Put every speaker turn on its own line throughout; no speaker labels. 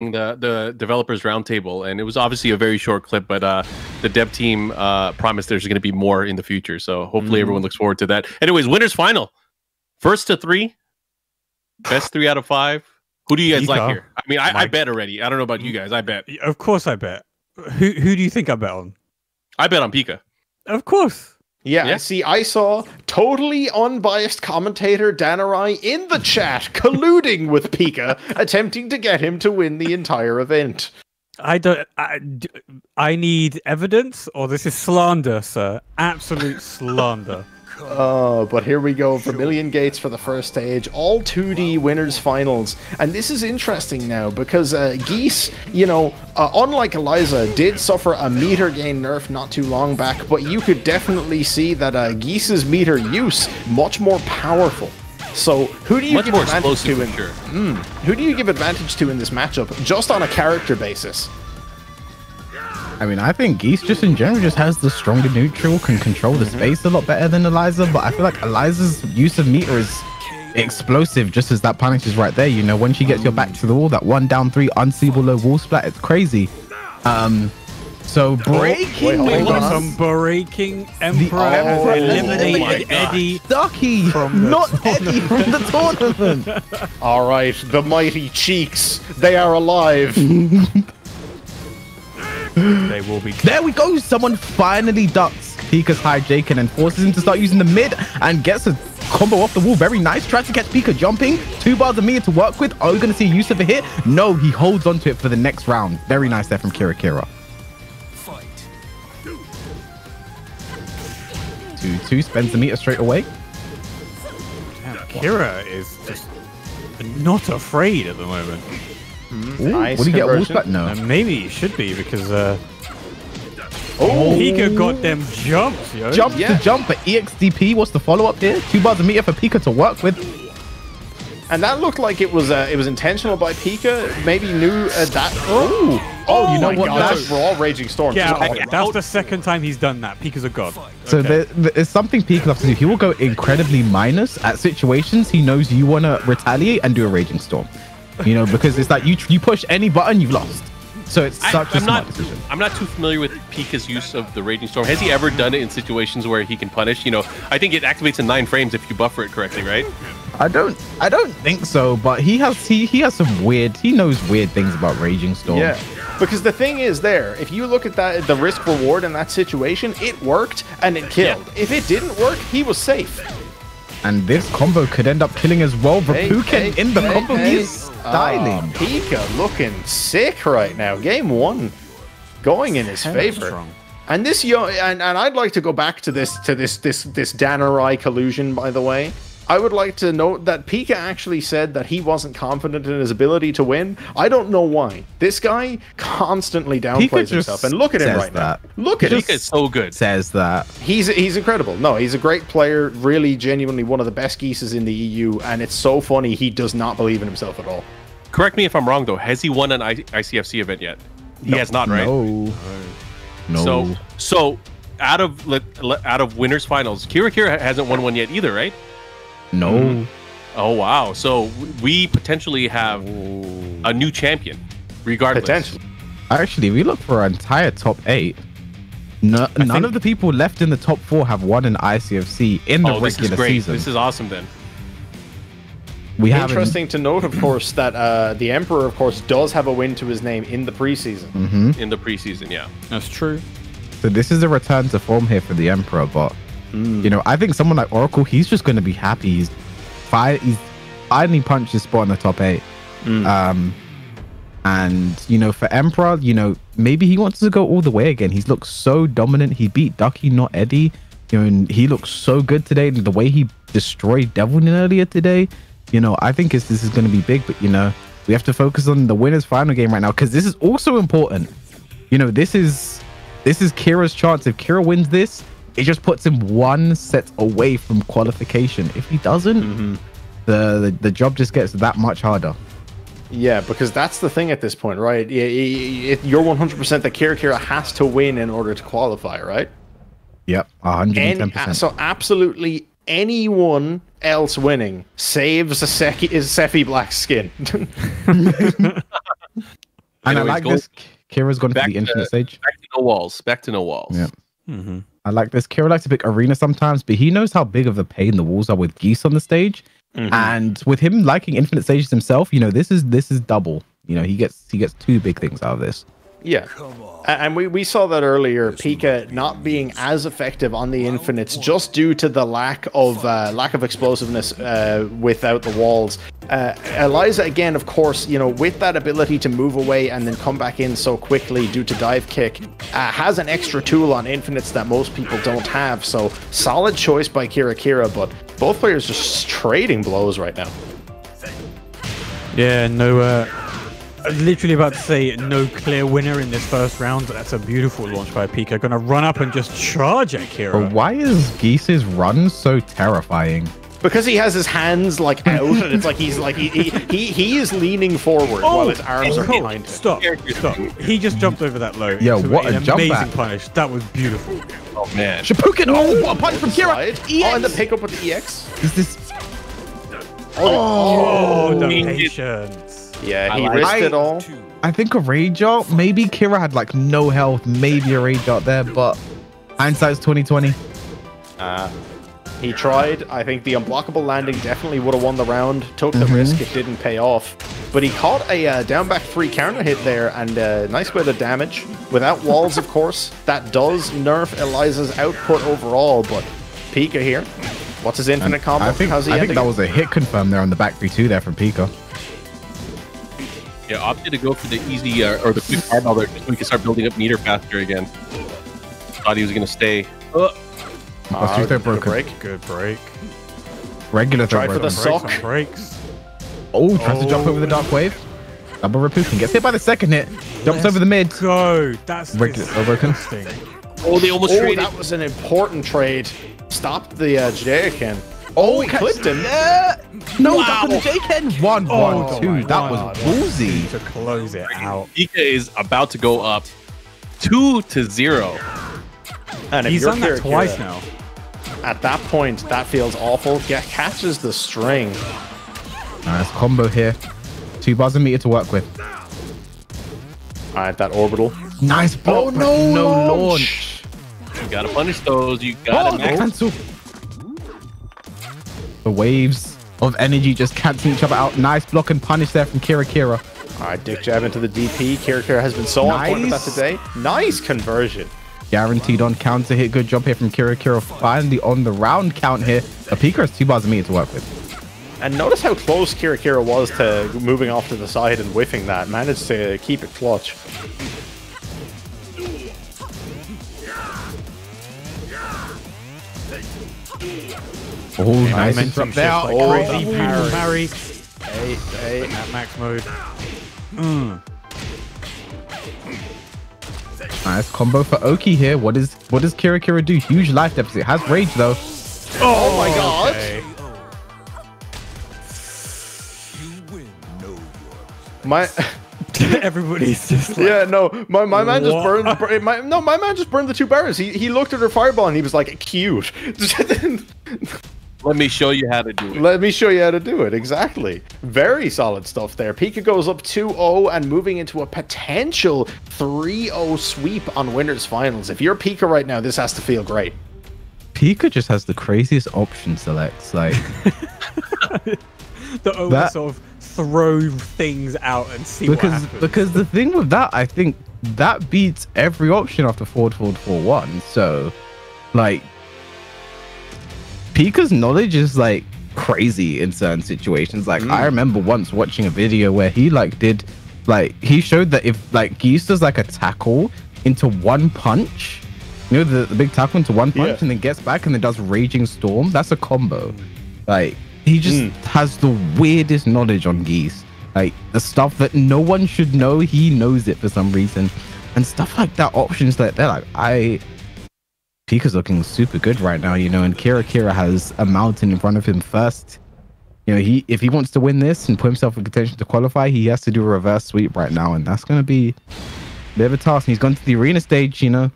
the the developers roundtable, and it was obviously a very short clip, but uh, the dev team uh, promised there's going to be more in the future. So hopefully,
Mm.
everyone looks forward to that. Anyways, winners final, first to three, best three out of five. Who do you guys like here? I mean, I, I bet already. I don't know about you guys. I bet.
Of course, I bet. Who who do you think I bet on?
I bet on Pika.
Of course.
Yeah,
Yeah.
see, I saw totally unbiased commentator Danarai in the chat colluding with Pika, attempting to get him to win the entire event.
I don't. I need evidence, or this is slander, sir. Absolute slander.
Oh, but here we go. Vermilion Gates for the first stage. All 2D winners finals. And this is interesting now because uh, Geese, you know, uh, unlike Eliza, did suffer a meter gain nerf not too long back, but you could definitely see that uh, Geese's meter use much more powerful. So who do you
Much
give advantage to in
sure.
who do you give advantage to in this matchup just on a character basis?
I mean, I think Geese just in general just has the stronger neutral, can control the space a lot better than Eliza. But I feel like Eliza's use of meter is explosive, just as that punish is right there. You know, when she gets your back to the wall, that one down three unseeable low wall splat, it's crazy. Um, so breaking
wait,
We
hold
got
on.
some breaking Emperor
Oh,
Emperor
oh
eliminated
God.
Eddie.
Ducky,
From
not Eddie from the tournament.
All right, the mighty cheeks, they are alive.
They will be.
There we go. Someone finally ducks Pika's high Jaken and forces him to start using the mid and gets a combo off the wall. Very nice. Tries to catch Pika jumping. Two bars of meter to work with. Are we going to see use of a hit? No, he holds onto it for the next round. Very nice there from Kira Kira. Two two spends the meter straight away.
Damn, Kira is just not afraid at the moment.
Ooh,
Nice
Would he get wall
conversion.
No.
And maybe he should be because uh,
Oh,
Pika got them jumps, yo.
Jump
Yeah.
to jump, but EXDP. What's the follow up here? Two bars of meter for Pika to work with.
and that looked like it was uh, it was intentional by Pika. Maybe knew uh, that. Oh, oh,
you know what,
God,
that's-
that's raw raging storm.
Get
Just-
That's
out.
the second time he's done that. Pika's a god.
So
Okay.
there, there's something Pika loves to do. He will go incredibly minus at situations he knows you want to retaliate and do a raging storm. You know, because it's like you you push any button, you've lost. So it's such a
I'm
smart
not.
decision.
I'm not too familiar with Pika's use of the Raging Storm. Has he ever done it in situations where he can punish? You know, I think it activates in nine frames if you buffer it correctly, right?
I don't I don't think so, but he has he he has some weird he knows weird things about raging storm.
Yeah, because the thing is, there, if you look at that, the risk reward in that situation, it worked and it killed. If it didn't work, he was safe.
And this combo could end up killing as well.
Hey,
Reppuken
hey,
in the
hey,
combo,
hey.
he's styling.
Ah, Pika looking sick right now. Game one, going in his favor.
strong.
And this young, and, and I'd like to go back to this to this this this Danarai collusion. By the way, I would like to note that Pika actually said that he wasn't confident in his ability to win. I don't know why. This guy constantly downplays himself, and look at him
says
right
that.
now. Look at him.
Pika is so good.
Says that.
He's he's incredible. No, he's a great player. Really, genuinely one of the best geeses in the EU, and it's so funny he does not believe in himself at all.
Correct me if I'm wrong, though. Has he won an I- ICFC event yet? He has not, right?
No. No.
So, so out of let, let- out of winners finals, Kira Kira hasn't won one yet either, right?
No.
Oh wow! So we potentially have a new champion, regardless.
Potentially.
Actually, we look for our entire top eight. No, none
think-
of the people left in the top four have won an ICFC in the
Oh, this is
regular
great.
season.
This is awesome. Then
we have
Interesting to note, of course, that uh, the Emperor, of course, does have a win to his name in the preseason.
Mm-hmm.
in the preseason, yeah.
That's true.
So this is a return to form here for the Emperor, but you know, I think someone like Oracle, he's just going to be happy. He's fi- he's finally punched his spot in the top eight. Um, and you know, for Emperor, you know, maybe he wants to go all the way again. He's looked so dominant. He beat Ducky, not Eddie. You know, and he looks so good today. And the way he destroyed Devilin earlier today, you know, I think it's, this is going to be big. But you know, we have to focus on the winners final game right now because this is also important. You know, this is this is Kira's chance. If Kira wins this, it just puts him one set away from qualification. If he doesn't, the, the the job just gets that much harder.
Yeah, because that's the thing at this point, right? Y- y- y- You're 100% that Kira Kira has to win in order to qualify, right?
Yep, 110.
Any, so absolutely anyone else winning saves a Seki, is Sephi Black's skin.
And I like
go
this. Kira's gone for
back
the
to-
infinite stage.
Back to no walls. Back to no walls.
Yeah.
hmm
I like this. Kira likes to pick arena sometimes, but he knows how big of a pain the walls are with geese on the stage.
Mhm.
And with him liking infinite stages himself, you know, this is this is double. You know, he gets he gets two big things out of this.
Yeah. And we, we saw that earlier, Pika not being as effective on the infinites just due to the lack of uh, lack of explosiveness uh, without the walls. Uh, Eliza again, of course, you know, with that ability to move away and then come back in so quickly due to dive kick, uh, has an extra tool on infinites that most people don't have. So solid choice by Kira Kira, but both players just trading blows right now.
Yeah, no. Uh, literally about to say no clear winner in this first round. but That's a beautiful launch by Pika. Gonna run up and just charge at
But
Kira.
why is Geese's run so terrifying?
Because he has his hands like out, and it's like he's like he he, he, he is leaning forward while his arms
oh,
are
cool.
behind him.
Stop. Stop. He just jumped over that low.
Yeah, what
an
a jump
amazing
back.
punish. That was beautiful.
Oh man.
Shippuken! Oh, what a punch from Kira!
Slide. Oh, and the pick up with the EX.
Is this?
Oh, the patience.
Yeah, he
like-
risked
I-
it all.
I think a rage art. Maybe Kira had like no health. Maybe a rage art there, but hindsight's twenty twenty.
Uh, he tried. I think the unblockable landing definitely would have won the round. Took the
Mhm.
risk. It didn't pay off. But he caught a uh, down back three counter hit there and a nice bit of damage. Without walls, of course. That does nerf Eliza's output overall. But Pika here. What's his infinite combo?
I think
How's he
I think that
it?
was a hit confirmed there on the back three two there from Pika.
Yeah, opted to go for the easy uh, or the quick fireball there just so we can start building up meter faster again. Thought he was gonna stay. Uh,
Plus
Ah,
two throw
good
broken.
break.
Good break.
Regular throw
Try for the
broken.
Sock.
Breaks on breaks.
Oh, tries to jump
Oh.
over the dark wave. Double Reppuken gets hit by the second hit. Jumps over the mid.
Go. That's
Regular
this
throw broken.
interesting.
oh, they almost
Oh,
traded.
that was an important trade. Stopped the uh, Jadakian. Oh, he
catch-
clipped him.
Yeah. No, that was the J-Ken. One,
Oh
one, two.
my
That
God.
was ballsy.
To close it out.
Pika is about to go up two to zero.
And if
He's
you're
done that twice
Kira,
now.
At that point, that feels awful. Yeah, catches the string.
Nice combo here. Two bars of meter to work with.
All right, that orbital.
Nice oh, block.
Oh, no
no
launch.
launch.
You gotta punish those. You gotta.
Oh, cancel. The waves of energy just canceling each other out. Nice block and punish there from Kira Kira.
All right, dick jab into the DP. Kira Kira has been so on point with that today. Nice conversion.
Guaranteed on counter hit. Good job here from Kira Kira. Finally on the round count here. A Pika has two bars of meter to work with.
And notice how close Kira Kira was to moving off to the side and whiffing that. Managed to keep it clutch.
Oh, nice
Momentum
interrupt there.
like
Oh,
crazy.
the
Beautiful
parry.
parry.
Hey, hey.
At max mode. Mm.
Nice combo for Oki here. What is what does Kira Kira do? Huge life deficit. Has rage though.
Oh my god.
Okay.
My
Everybody's just like,
yeah, no, my, my man just burned. bur- My, no, my man just burned the two barrels. He he looked at her fireball and he was like, cute.
Let me show you how to do it.
Let me show you how to do it. Exactly. Very solid stuff there. Pika goes up 2-0 and moving into a potential 3-0 sweep on winners finals. If you're Pika right now, this has to feel great.
Pika just has the craziest option selects. Like
the over
That-
sort of throw things out and see what
because
happens.
because the thing with that, I think that beats every option after forward forward four one. So, like, Pika's knowledge is like crazy in certain situations. Like, I remember once watching a video where he like did like he showed that if like Geese does like a tackle into one punch. You know the, the big tackle into one punch
Yeah.
and then gets back and then does Raging Storm. That's a combo. Like he just
Mm.
has the weirdest knowledge on geese. Like the stuff that no one should know, he knows it for some reason. And stuff like that, options like that, like I Pika's looking super good right now, you know, and Kira Kira has a mountain in front of him first. You know, he if he wants to win this and put himself in contention to qualify, he has to do a reverse sweep right now, and that's gonna be a bit of a task. And he's gone to the arena stage, you know.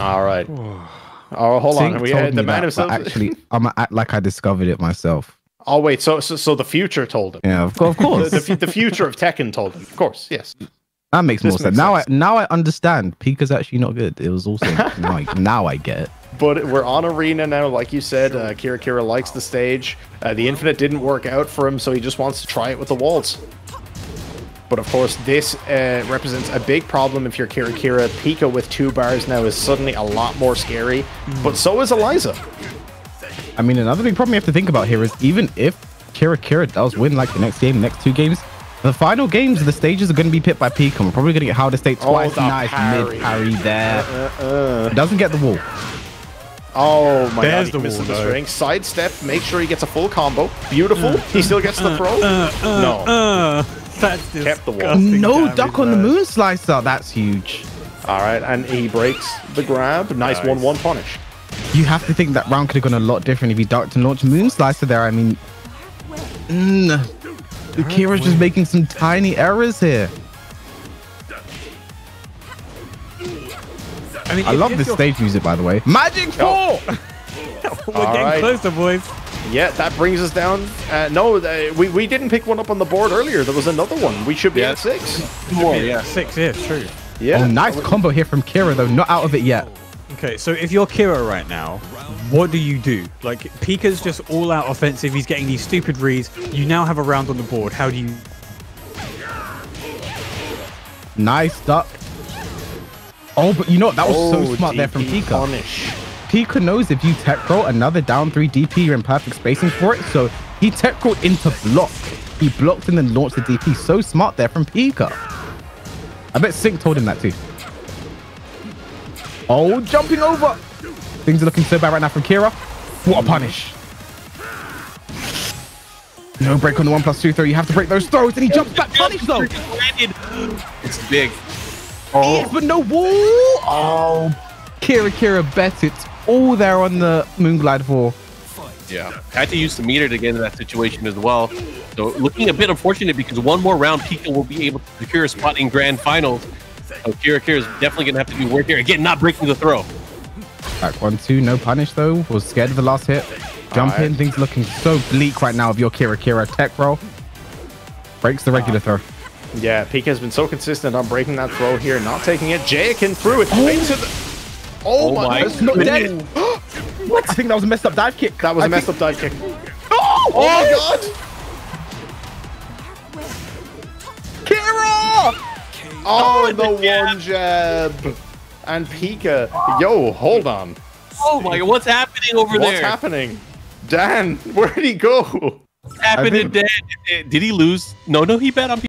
All right. Oh, hold on. We had the man
that,
himself.
actually, I'm gonna act like I discovered it myself.
Oh wait, so so, so the future told him.
Yeah, of course. Of course.
The, the, the future of Tekken told him. Of course, yes.
That makes
this
more sense.
makes
Now
sense.
I now I understand. Pika's actually not good. It was also like now I get it.
But we're on arena now, like you said. Uh, Kira Kira likes the stage. Uh, the infinite didn't work out for him, so he just wants to try it with the walls. But of course, this uh, represents a big problem if you're Kira Kira. Pika with two bars now is suddenly a lot more scary. But so is Eliza.
I mean, another big problem you have to think about here is even if Kira Kira does win like the next game, next two games, the final games, the stages are going to be picked by Pika. We're probably going to get Howard Estate
Oh,
twice.
the
nice
parry.
mid parry there.
Uh,
Doesn't get the wall.
oh my
There's
god,
the
he misses
wall,
the
though.
Sidestep, make sure he gets a full combo. Beautiful. He still gets the throw. no.
Uh, that's
Kept the wall.
No duck on the
man.
moon slicer. That's huge.
All right, and he breaks the grab. Nice
Nice.
1-1 punish.
You have to think that round could have gone a lot different if he ducked and launched moon slicer there. I mean, mm, Kira's just making some tiny errors here.
I mean,
I love this stage music, by the way. Magic
Oh.
Four.
We're
All
getting
right.
closer, boys.
Yeah, that brings us down. Uh, no, uh, we, we didn't pick one up on the board earlier. There was another one. We should be
Yeah.
at six.
More, yeah.
Six, yeah, true.
Yeah.
Oh, nice combo here from Kira, though. Not out of it yet.
Okay, so if you're Kira right now, what do you do? Like, Pika's just all out offensive. He's getting these stupid reads. You now have a round on the board. How do you.
Nice duck. Oh, but you know what? That was so
Oh,
smart there from Pika.
Punish.
Pika knows if you tech roll another down three DP, you're in perfect spacing for it. So he tech rolled into block. He blocked and then launched the DP. So smart there from Pika. I bet Sync told him that too. Oh, jumping over. Things are looking so bad right now from Kira. What a punish. No break on the one plus two throw. You have to break those throws, and he jumps back. Punish though.
It's big.
Yes, but no wall. Oh, Kira Kira bet it all there on the Moonglide 4.
Yeah. Had to use the meter to get into that situation as well. So looking a bit unfortunate because one more round, Pika will be able to secure a spot in grand finals. So Kira Kira is definitely going to have to do work here. Again, not breaking the throw.
Back one, two, no punish though. Was scared of the last hit. Jump
Alright.
in, things looking so bleak right now of your Kira Kira tech roll. Breaks the regular throw.
Yeah, Pika has been so consistent on breaking that throw here, not taking it. Jayakin threw it into the. Oh,
Oh
my!
my
goodness.
Not dead. what? I think that was a messed up dive kick.
That was
a
a messed up dive kick.
Oh,
Oh, God! Oh,
the
the
jab.
one jab. And Pika. Yo, hold on.
Oh my god, what's happening over
What's
there?
What's happening? Dan, where'd he go?
What's happening to Dan? Did he lose? No, no, he bet on